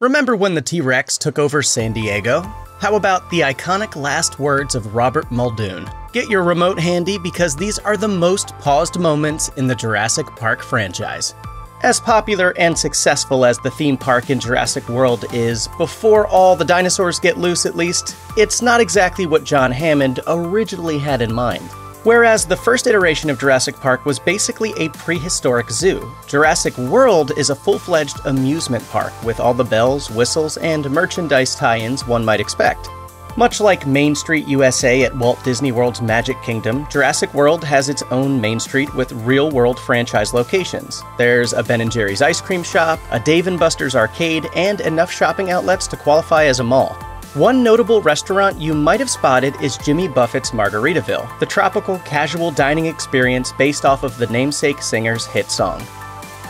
Remember when the T Rex took over San Diego? How about the iconic last words of Robert Muldoon? Get your remote handy because these are the most paused moments in the Jurassic Park franchise. As popular and successful as the theme park in Jurassic World is, before all the dinosaurs get loose at least, it's not exactly what John Hammond originally had in mind. Whereas the first iteration of Jurassic Park was basically a prehistoric zoo, Jurassic World is a full fledged amusement park with all the bells, whistles, and merchandise tie ins one might expect. Much like Main Street USA at Walt Disney World's Magic Kingdom, Jurassic World has its own Main Street with real world franchise locations. There's a Ben & Jerry's ice cream shop, a Dave & Buster's arcade, and enough shopping outlets to qualify as a mall. One notable restaurant you might have spotted is Jimmy Buffett's Margaritaville, the tropical casual dining experience based off of the namesake singer's hit song.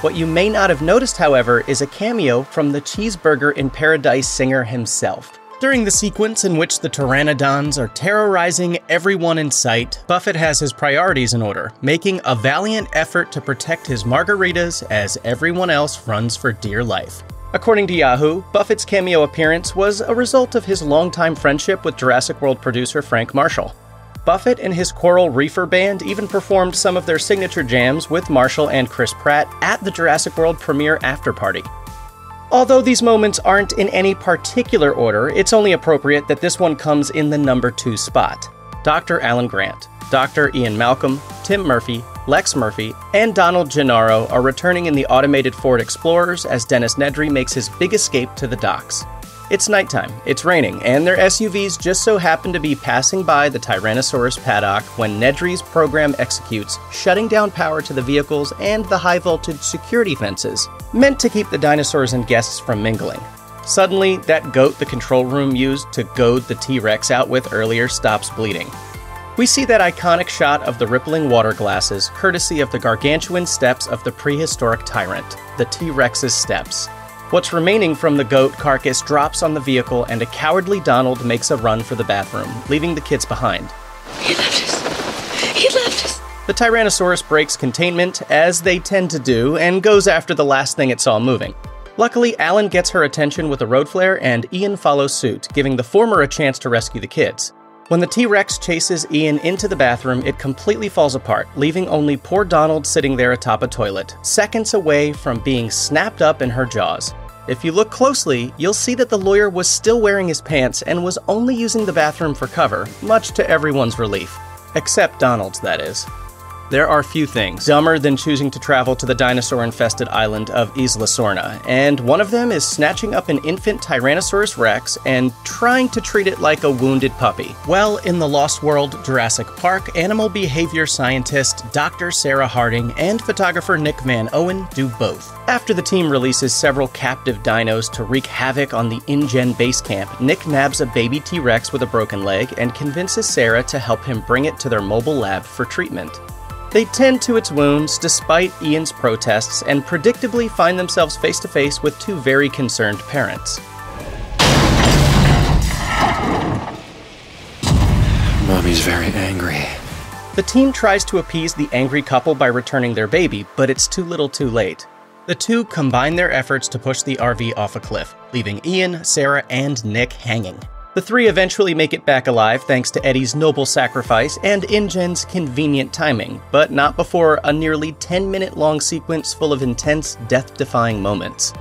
What you may not have noticed, however, is a cameo from the Cheeseburger in Paradise singer himself. During the sequence in which the pteranodons are terrorizing everyone in sight, Buffett has his priorities in order, making a valiant effort to protect his margaritas as everyone else runs for dear life. According to Yahoo, Buffett's cameo appearance was a result of his longtime friendship with Jurassic World producer Frank Marshall. Buffett and his Coral Reefer Band even performed some of their signature jams with Marshall and Chris Pratt at the Jurassic World premiere after party. Although these moments aren't in any particular order, it's only appropriate that this one comes in the number two spot. Dr. Alan Grant, Dr. Ian Malcolm, Tim Murphy, Lex Murphy, and Donald Gennaro are returning in the automated Ford Explorers as Dennis Nedry makes his big escape to the docks. It's nighttime, it's raining, and their SUVs just so happen to be passing by the Tyrannosaurus paddock when Nedry's program executes, shutting down power to the vehicles and the high voltage security fences, meant to keep the dinosaurs and guests from mingling. Suddenly, that goat the control room used to goad the T Rex out with earlier stops bleeding. We see that iconic shot of the rippling water glasses, courtesy of the gargantuan steps of the prehistoric tyrant, the T Rex's steps. What's remaining from the goat carcass drops on the vehicle, and a cowardly Donald makes a run for the bathroom, leaving the kids behind. He left us. He left us. The Tyrannosaurus breaks containment, as they tend to do, and goes after the last thing it saw moving. Luckily, Alan gets her attention with a road flare, and Ian follows suit, giving the former a chance to rescue the kids. When the T Rex chases Ian into the bathroom, it completely falls apart, leaving only poor Donald sitting there atop a toilet, seconds away from being snapped up in her jaws. If you look closely, you'll see that the lawyer was still wearing his pants and was only using the bathroom for cover, much to everyone's relief. Except Donald's, that is. There are few things dumber than choosing to travel to the dinosaur infested island of Isla Sorna, and one of them is snatching up an infant Tyrannosaurus Rex and trying to treat it like a wounded puppy. Well, in the Lost World Jurassic Park, animal behavior scientist Dr. Sarah Harding and photographer Nick Van Owen do both. After the team releases several captive dinos to wreak havoc on the InGen base camp, Nick nabs a baby T Rex with a broken leg and convinces Sarah to help him bring it to their mobile lab for treatment. They tend to its wounds despite Ian's protests and predictably find themselves face to face with two very concerned parents. Mommy's very angry. The team tries to appease the angry couple by returning their baby, but it's too little too late. The two combine their efforts to push the RV off a cliff, leaving Ian, Sarah, and Nick hanging. The three eventually make it back alive thanks to Eddie's noble sacrifice and InGen's convenient timing, but not before a nearly 10 minute long sequence full of intense, death defying moments.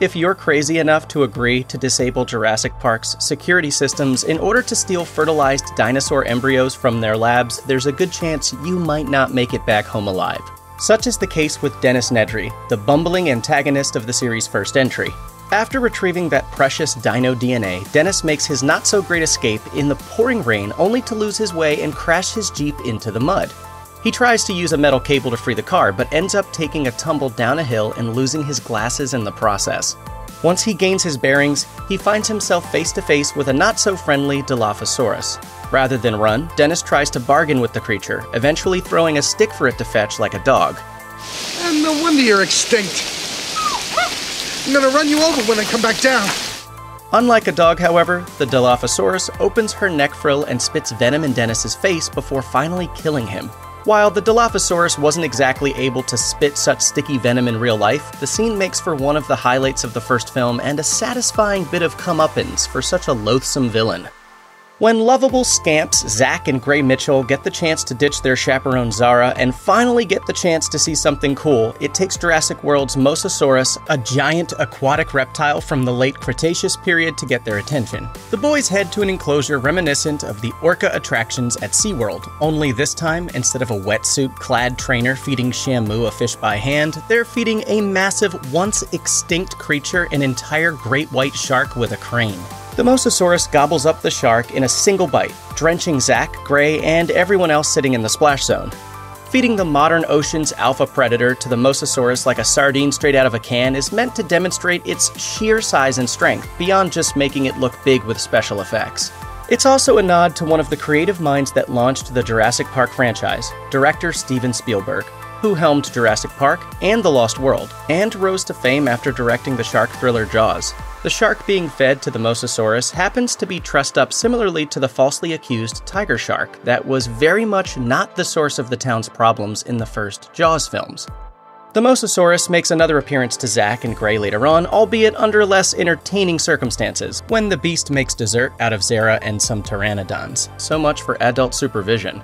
If you're crazy enough to agree to disable Jurassic Park's security systems in order to steal fertilized dinosaur embryos from their labs, there's a good chance you might not make it back home alive. Such is the case with Dennis Nedry, the bumbling antagonist of the series' first entry. After retrieving that precious dino DNA, Dennis makes his not so great escape in the pouring rain only to lose his way and crash his Jeep into the mud. He tries to use a metal cable to free the car, but ends up taking a tumble down a hill and losing his glasses in the process. Once he gains his bearings, he finds himself face to face with a not so friendly Dilophosaurus. Rather than run, Dennis tries to bargain with the creature, eventually throwing a stick for it to fetch like a dog. And no wonder you're extinct. I'm gonna run you over when I come back down. Unlike a dog, however, the Dilophosaurus opens her neck frill and spits venom in Dennis's face before finally killing him. While the Dilophosaurus wasn't exactly able to spit such sticky venom in real life, the scene makes for one of the highlights of the first film and a satisfying bit of comeuppance for such a loathsome villain. When lovable scamps Zach and Gray Mitchell get the chance to ditch their chaperone Zara and finally get the chance to see something cool, it takes Jurassic World's Mosasaurus, a giant aquatic reptile from the late Cretaceous period, to get their attention. The boys head to an enclosure reminiscent of the orca attractions at SeaWorld, only this time, instead of a wetsuit clad trainer feeding Shamu a fish by hand, they're feeding a massive, once extinct creature an entire great white shark with a crane. The Mosasaurus gobbles up the shark in a single bite, drenching Zach, Gray, and everyone else sitting in the splash zone. Feeding the modern ocean's alpha predator to the Mosasaurus like a sardine straight out of a can is meant to demonstrate its sheer size and strength, beyond just making it look big with special effects. It's also a nod to one of the creative minds that launched the Jurassic Park franchise, director Steven Spielberg, who helmed Jurassic Park and The Lost World, and rose to fame after directing the shark thriller Jaws. The shark being fed to the Mosasaurus happens to be trussed up similarly to the falsely accused tiger shark that was very much not the source of the town's problems in the first Jaws films. The Mosasaurus makes another appearance to Zach and Gray later on, albeit under less entertaining circumstances, when the beast makes dessert out of Zara and some pteranodons. So much for adult supervision.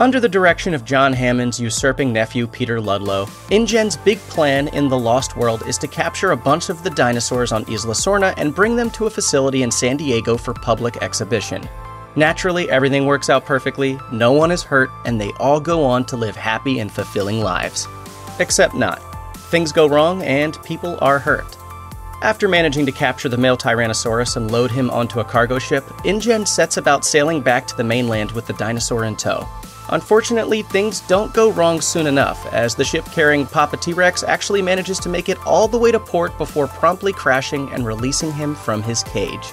Under the direction of John Hammond's usurping nephew Peter Ludlow, InGen's big plan in The Lost World is to capture a bunch of the dinosaurs on Isla Sorna and bring them to a facility in San Diego for public exhibition. Naturally, everything works out perfectly, no one is hurt, and they all go on to live happy and fulfilling lives. Except not. Things go wrong, and people are hurt. After managing to capture the male Tyrannosaurus and load him onto a cargo ship, InGen sets about sailing back to the mainland with the dinosaur in tow. Unfortunately, things don't go wrong soon enough, as the ship carrying Papa T Rex actually manages to make it all the way to port before promptly crashing and releasing him from his cage.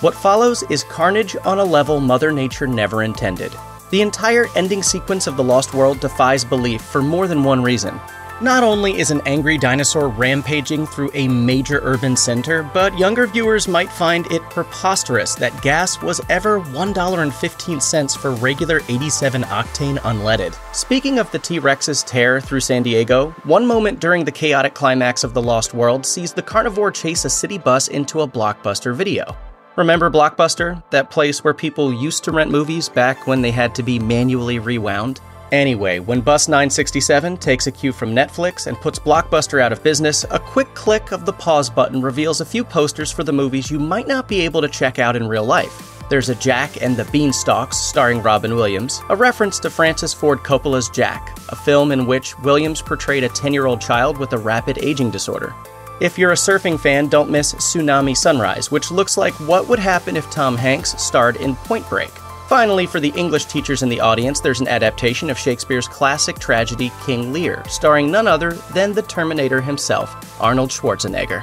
What follows is carnage on a level Mother Nature never intended. The entire ending sequence of The Lost World defies belief for more than one reason. Not only is an angry dinosaur rampaging through a major urban center, but younger viewers might find it preposterous that gas was ever $1.15 for regular 87 octane unleaded. Speaking of the T Rex's tear through San Diego, one moment during the chaotic climax of The Lost World sees the carnivore chase a city bus into a blockbuster video. Remember Blockbuster, that place where people used to rent movies back when they had to be manually rewound? Anyway, when Bus 967 takes a cue from Netflix and puts Blockbuster out of business, a quick click of the pause button reveals a few posters for the movies you might not be able to check out in real life. There's a Jack and the Beanstalks starring Robin Williams, a reference to Francis Ford Coppola's Jack, a film in which Williams portrayed a 10 year old child with a rapid aging disorder. If you're a surfing fan, don't miss Tsunami Sunrise, which looks like what would happen if Tom Hanks starred in Point Break. Finally, for the English teachers in the audience, there's an adaptation of Shakespeare's classic tragedy King Lear, starring none other than the Terminator himself, Arnold Schwarzenegger.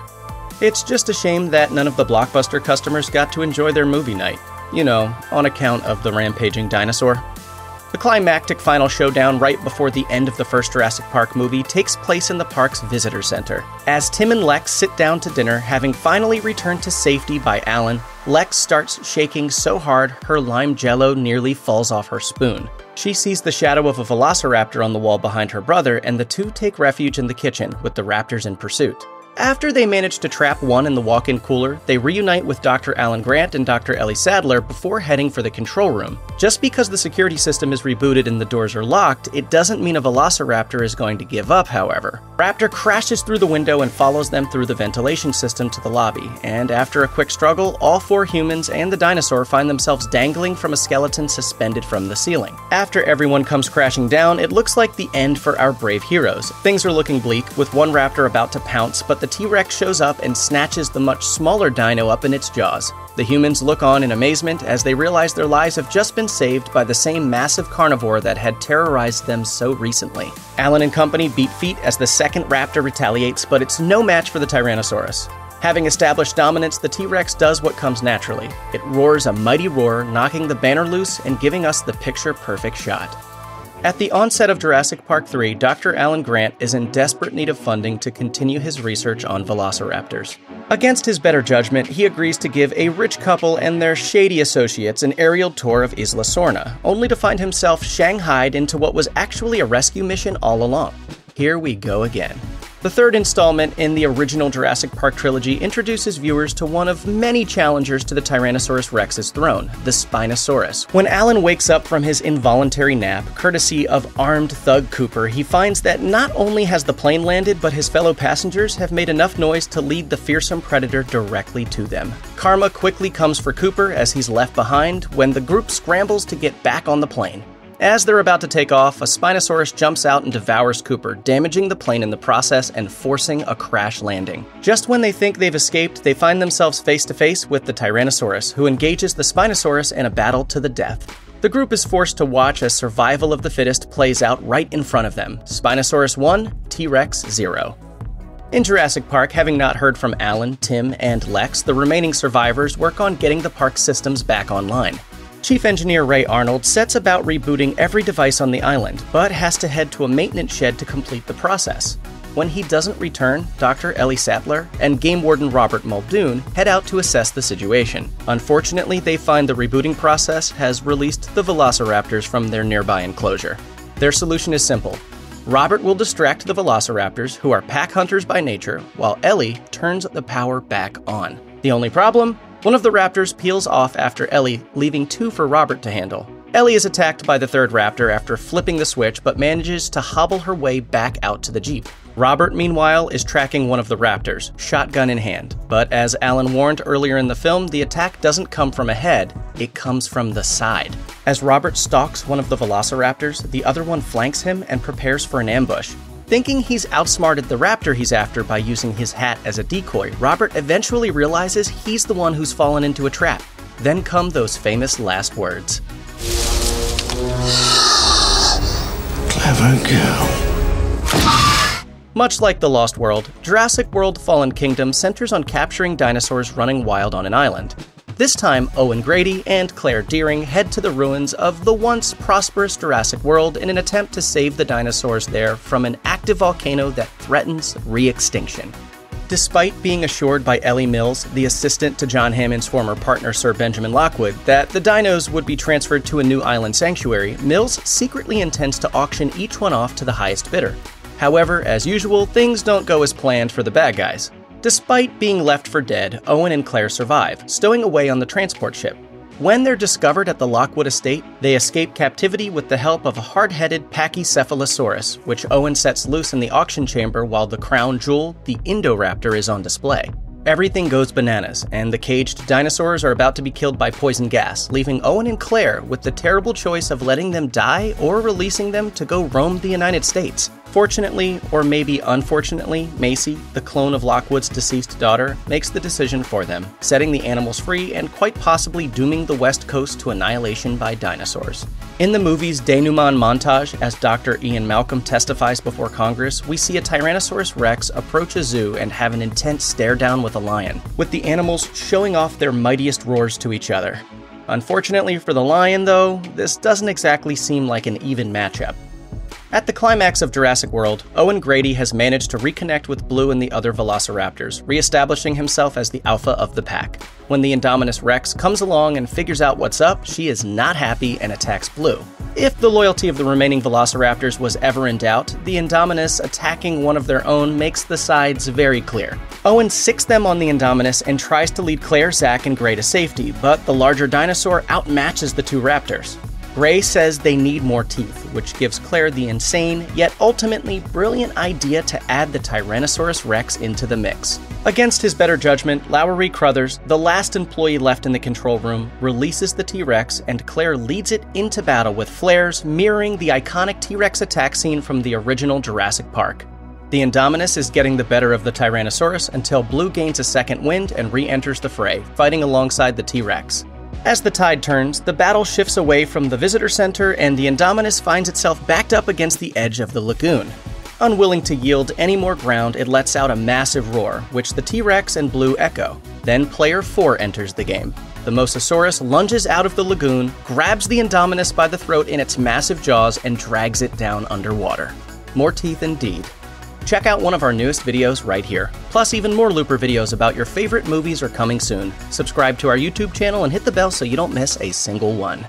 It's just a shame that none of the blockbuster customers got to enjoy their movie night. You know, on account of the rampaging dinosaur. The climactic final showdown right before the end of the first Jurassic Park movie takes place in the park's visitor center. As Tim and Lex sit down to dinner, having finally returned to safety by Alan, Lex starts shaking so hard her lime jello nearly falls off her spoon. She sees the shadow of a velociraptor on the wall behind her brother, and the two take refuge in the kitchen, with the raptors in pursuit. After they manage to trap one in the walk in cooler, they reunite with Dr. Alan Grant and Dr. Ellie Sattler before heading for the control room. Just because the security system is rebooted and the doors are locked, it doesn't mean a velociraptor is going to give up, however. Raptor crashes through the window and follows them through the ventilation system to the lobby, and after a quick struggle, all four humans and the dinosaur find themselves dangling from a skeleton suspended from the ceiling. After everyone comes crashing down, it looks like the end for our brave heroes. Things are looking bleak, with one raptor about to pounce, but the T Rex shows up and snatches the much smaller dino up in its jaws. The humans look on in amazement as they realize their lives have just been saved by the same massive carnivore that had terrorized them so recently. Alan and company beat feet as the second raptor retaliates, but it's no match for the Tyrannosaurus. Having established dominance, the T Rex does what comes naturally. It roars a mighty roar, knocking the banner loose and giving us the picture perfect shot. At the onset of Jurassic Park 3, Dr. Alan Grant is in desperate need of funding to continue his research on velociraptors. Against his better judgment, he agrees to give a rich couple and their shady associates an aerial tour of Isla Sorna, only to find himself shanghaied into what was actually a rescue mission all along. Here we go again. The third installment in the original Jurassic Park trilogy introduces viewers to one of many challengers to the Tyrannosaurus Rex's throne, the Spinosaurus. When Alan wakes up from his involuntary nap, courtesy of armed thug Cooper, he finds that not only has the plane landed, but his fellow passengers have made enough noise to lead the fearsome predator directly to them. Karma quickly comes for Cooper as he's left behind when the group scrambles to get back on the plane. As they're about to take off, a Spinosaurus jumps out and devours Cooper, damaging the plane in the process and forcing a crash landing. Just when they think they've escaped, they find themselves face to face with the Tyrannosaurus, who engages the Spinosaurus in a battle to the death. The group is forced to watch as survival of the fittest plays out right in front of them Spinosaurus 1, T Rex 0. In Jurassic Park, having not heard from Alan, Tim, and Lex, the remaining survivors work on getting the park systems back online. Chief Engineer Ray Arnold sets about rebooting every device on the island, but has to head to a maintenance shed to complete the process. When he doesn't return, Dr. Ellie Sattler and Game Warden Robert Muldoon head out to assess the situation. Unfortunately, they find the rebooting process has released the velociraptors from their nearby enclosure. Their solution is simple Robert will distract the velociraptors, who are pack hunters by nature, while Ellie turns the power back on. The only problem? One of the raptors peels off after Ellie, leaving two for Robert to handle. Ellie is attacked by the third raptor after flipping the switch, but manages to hobble her way back out to the Jeep. Robert, meanwhile, is tracking one of the raptors, shotgun in hand. But as Alan warned earlier in the film, the attack doesn't come from ahead, it comes from the side. As Robert stalks one of the velociraptors, the other one flanks him and prepares for an ambush. Thinking he's outsmarted the raptor he's after by using his hat as a decoy, Robert eventually realizes he's the one who's fallen into a trap. Then come those famous last words Clever girl. Much like The Lost World, Jurassic World Fallen Kingdom centers on capturing dinosaurs running wild on an island. This time, Owen Grady and Claire Dearing head to the ruins of the once prosperous Jurassic World in an attempt to save the dinosaurs there from an active volcano that threatens re extinction. Despite being assured by Eli Mills, the assistant to John Hammond's former partner Sir Benjamin Lockwood, that the dinos would be transferred to a new island sanctuary, Mills secretly intends to auction each one off to the highest bidder. However, as usual, things don't go as planned for the bad guys. Despite being left for dead, Owen and Claire survive, stowing away on the transport ship. When they're discovered at the Lockwood estate, they escape captivity with the help of a hard headed Pachycephalosaurus, which Owen sets loose in the auction chamber while the crown jewel, the Indoraptor, is on display. Everything goes bananas, and the caged dinosaurs are about to be killed by poison gas, leaving Owen and Claire with the terrible choice of letting them die or releasing them to go roam the United States. Fortunately, or maybe unfortunately, Macy, the clone of Lockwood's deceased daughter, makes the decision for them, setting the animals free and quite possibly dooming the West Coast to annihilation by dinosaurs. In the movie's denouement montage, as Dr. Ian Malcolm testifies before Congress, we see a Tyrannosaurus rex approach a zoo and have an intense stare down with a lion, with the animals showing off their mightiest roars to each other. Unfortunately for the lion, though, this doesn't exactly seem like an even matchup. At the climax of Jurassic World, Owen Grady has managed to reconnect with Blue and the other velociraptors, re-establishing himself as the alpha of the pack. When the Indominus Rex comes along and figures out what's up, she is not happy and attacks Blue. If the loyalty of the remaining velociraptors was ever in doubt, the Indominus attacking one of their own makes the sides very clear. Owen sicks them on the Indominus and tries to lead Claire, Zach, and Gray to safety, but the larger dinosaur outmatches the two raptors. Gray says they need more teeth, which gives Claire the insane, yet ultimately brilliant idea to add the Tyrannosaurus Rex into the mix. Against his better judgment, Lowery Cruthers, the last employee left in the control room, releases the T Rex, and Claire leads it into battle with flares mirroring the iconic T Rex attack scene from the original Jurassic Park. The Indominus is getting the better of the Tyrannosaurus until Blue gains a second wind and re enters the fray, fighting alongside the T Rex. As the tide turns, the battle shifts away from the visitor center and the Indominus finds itself backed up against the edge of the lagoon. Unwilling to yield any more ground, it lets out a massive roar, which the T Rex and Blue echo. Then player 4 enters the game. The Mosasaurus lunges out of the lagoon, grabs the Indominus by the throat in its massive jaws, and drags it down underwater. More teeth indeed. Check out one of our newest videos right here. Plus, even more Looper videos about your favorite movies are coming soon. Subscribe to our YouTube channel and hit the bell so you don't miss a single one.